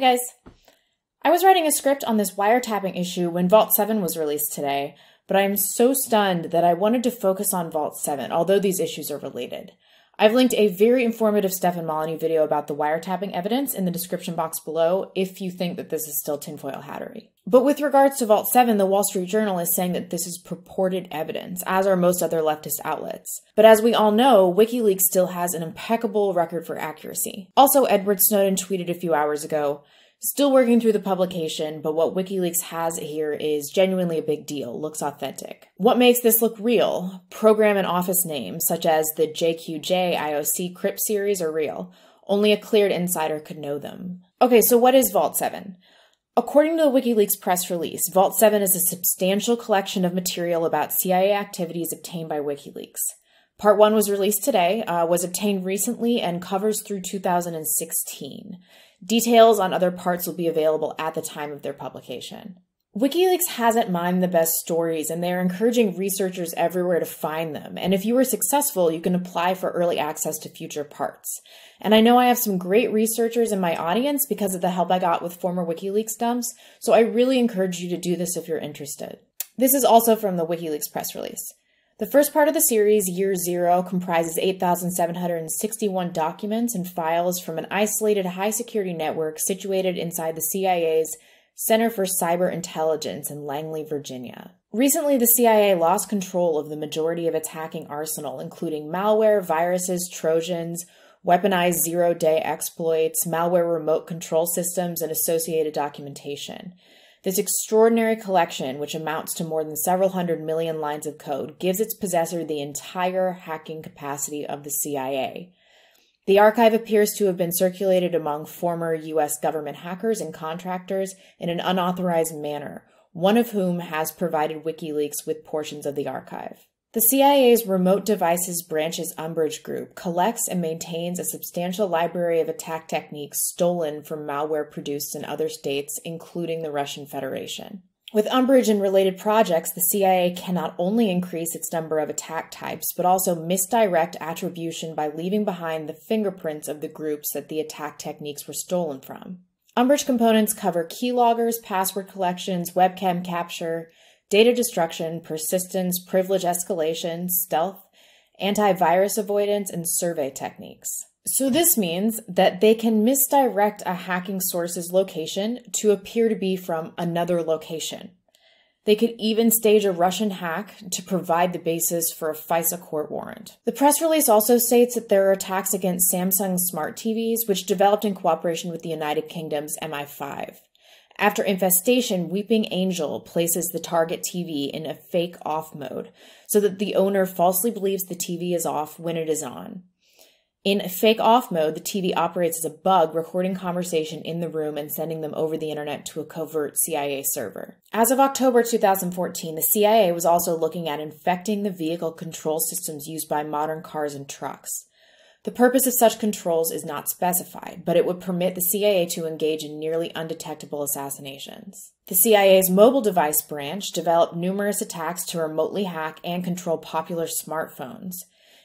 Hey guys. I was writing a script on this wiretapping issue when Vault 7 was released today, but I am so stunned that I wanted to focus on Vault 7, although these issues are related. I've linked a very informative Stefan Molyneux video about the wiretapping evidence in the description box below if you think that this is still tinfoil hattery. But with regards to Vault 7, the Wall Street Journal is saying that this is purported evidence, as are most other leftist outlets. But as we all know, WikiLeaks still has an impeccable record for accuracy. Also, Edward Snowden tweeted a few hours ago, Still working through the publication, but what WikiLeaks has here is genuinely a big deal, looks authentic. What makes this look real? Program and office names, such as the JQJ IOC Crypt series, are real. Only a cleared insider could know them. Okay, so what is Vault 7? According to the WikiLeaks press release, Vault 7 is a substantial collection of material about CIA activities obtained by WikiLeaks. Part 1 was released today, uh, was obtained recently, and covers through 2016. Details on other parts will be available at the time of their publication. WikiLeaks hasn't mined the best stories, and they're encouraging researchers everywhere to find them. And if you are successful, you can apply for early access to future parts. And I know I have some great researchers in my audience because of the help I got with former WikiLeaks dumps, so I really encourage you to do this if you're interested. This is also from the WikiLeaks press release. The first part of the series, Year Zero, comprises 8,761 documents and files from an isolated high security network situated inside the CIA's Center for Cyber Intelligence in Langley, Virginia. Recently, the CIA lost control of the majority of its hacking arsenal, including malware, viruses, trojans, weaponized zero day exploits, malware remote control systems, and associated documentation. This extraordinary collection, which amounts to more than several hundred million lines of code, gives its possessor the entire hacking capacity of the CIA. The archive appears to have been circulated among former U.S. government hackers and contractors in an unauthorized manner, one of whom has provided WikiLeaks with portions of the archive. The CIA's Remote Devices Branch's Umbrage Group collects and maintains a substantial library of attack techniques stolen from malware produced in other states, including the Russian Federation. With Umbrage and related projects, the CIA can not only increase its number of attack types, but also misdirect attribution by leaving behind the fingerprints of the groups that the attack techniques were stolen from. Umbrage components cover keyloggers, password collections, webcam capture, data destruction, persistence, privilege escalation, stealth, antivirus avoidance, and survey techniques. So, this means that they can misdirect a hacking source's location to appear to be from another location. They could even stage a Russian hack to provide the basis for a FISA court warrant. The press release also states that there are attacks against Samsung smart TVs, which developed in cooperation with the United Kingdom's MI5. After infestation, Weeping Angel places the target TV in a fake off mode so that the owner falsely believes the TV is off when it is on. In fake off mode, the TV operates as a bug, recording conversation in the room and sending them over the internet to a covert CIA server. As of October 2014, the CIA was also looking at infecting the vehicle control systems used by modern cars and trucks. The purpose of such controls is not specified, but it would permit the CIA to engage in nearly undetectable assassinations. The CIA's mobile device branch developed numerous attacks to remotely hack and control popular smartphones.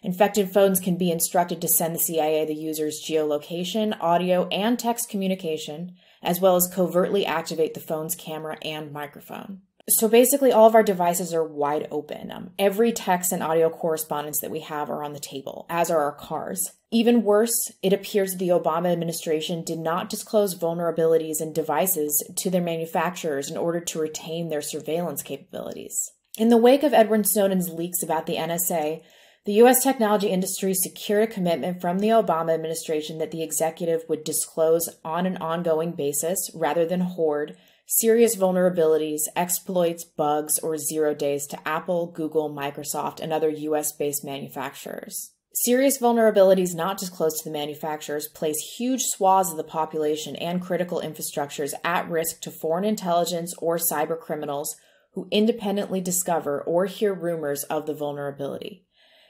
Infected phones can be instructed to send the CIA the user's geolocation, audio, and text communication, as well as covertly activate the phone's camera and microphone. So basically, all of our devices are wide open. Um, every text and audio correspondence that we have are on the table, as are our cars. Even worse, it appears the Obama administration did not disclose vulnerabilities in devices to their manufacturers in order to retain their surveillance capabilities. In the wake of Edward Snowden's leaks about the NSA, the U.S. technology industry secured a commitment from the Obama administration that the executive would disclose on an ongoing basis, rather than hoard, serious vulnerabilities, exploits, bugs, or zero days to Apple, Google, Microsoft, and other US based manufacturers. Serious vulnerabilities not disclosed to the manufacturers place huge swaths of the population and critical infrastructures at risk to foreign intelligence or cyber criminals who independently discover or hear rumors of the vulnerability.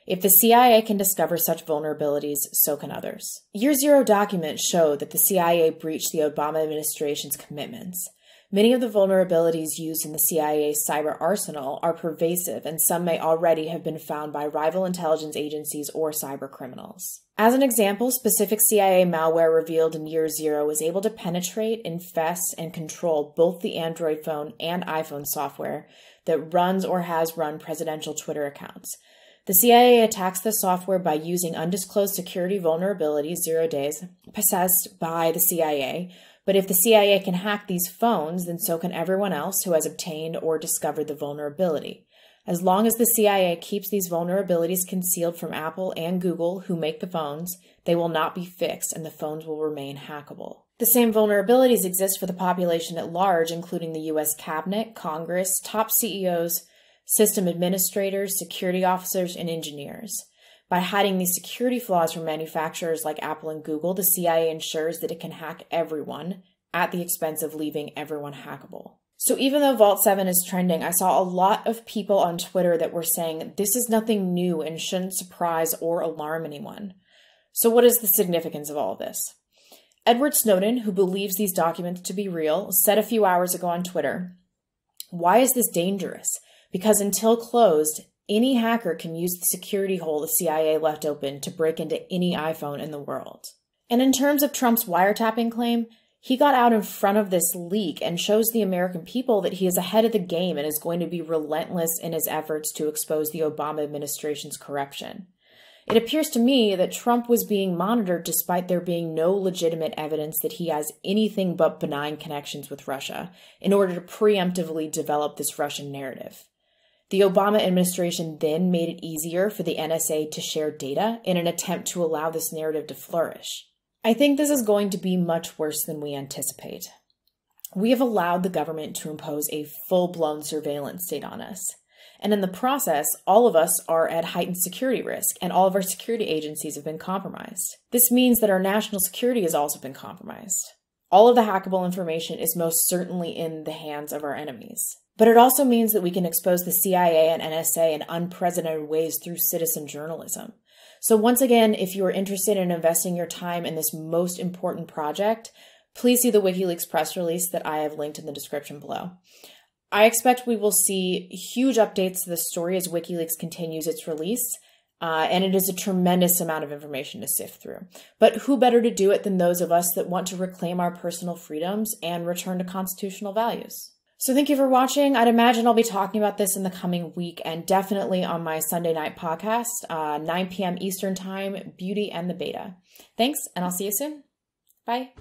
If the CIA can discover such vulnerabilities, so can others. Year Zero documents show that the CIA breached the Obama administration's commitments. Many of the vulnerabilities used in the CIA's cyber arsenal are pervasive, and some may already have been found by rival intelligence agencies or cyber criminals. As an example, specific CIA malware revealed in year zero was able to penetrate, infest, and control both the Android phone and iPhone software that runs or has run presidential Twitter accounts. The CIA attacks the software by using undisclosed security vulnerabilities, zero days, possessed by the CIA but if the CIA can hack these phones, then so can everyone else who has obtained or discovered the vulnerability. As long as the CIA keeps these vulnerabilities concealed from Apple and Google, who make the phones, they will not be fixed and the phones will remain hackable. The same vulnerabilities exist for the population at large, including the US Cabinet, Congress, top CEOs, system administrators, security officers, and engineers. By hiding these security flaws from manufacturers like Apple and Google, the CIA ensures that it can hack everyone at the expense of leaving everyone hackable. So even though Vault 7 is trending, I saw a lot of people on Twitter that were saying this is nothing new and shouldn't surprise or alarm anyone. So what is the significance of all of this? Edward Snowden, who believes these documents to be real, said a few hours ago on Twitter, Why is this dangerous? Because until closed, any hacker can use the security hole the CIA left open to break into any iPhone in the world. And in terms of Trump's wiretapping claim, he got out in front of this leak and shows the American people that he is ahead of the game and is going to be relentless in his efforts to expose the Obama administration's corruption. It appears to me that Trump was being monitored despite there being no legitimate evidence that he has anything but benign connections with Russia in order to preemptively develop this Russian narrative. The Obama administration then made it easier for the NSA to share data in an attempt to allow this narrative to flourish. I think this is going to be much worse than we anticipate. We have allowed the government to impose a full blown surveillance state on us. And in the process, all of us are at heightened security risk, and all of our security agencies have been compromised. This means that our national security has also been compromised. All of the hackable information is most certainly in the hands of our enemies. But it also means that we can expose the CIA and NSA in unprecedented ways through citizen journalism. So, once again, if you are interested in investing your time in this most important project, please see the WikiLeaks press release that I have linked in the description below. I expect we will see huge updates to the story as WikiLeaks continues its release, uh, and it is a tremendous amount of information to sift through. But who better to do it than those of us that want to reclaim our personal freedoms and return to constitutional values? So thank you for watching. I'd imagine I'll be talking about this in the coming week and definitely on my Sunday night podcast, uh, 9 p.m. Eastern Time, Beauty and the Beta. Thanks, and I'll see you soon. Bye.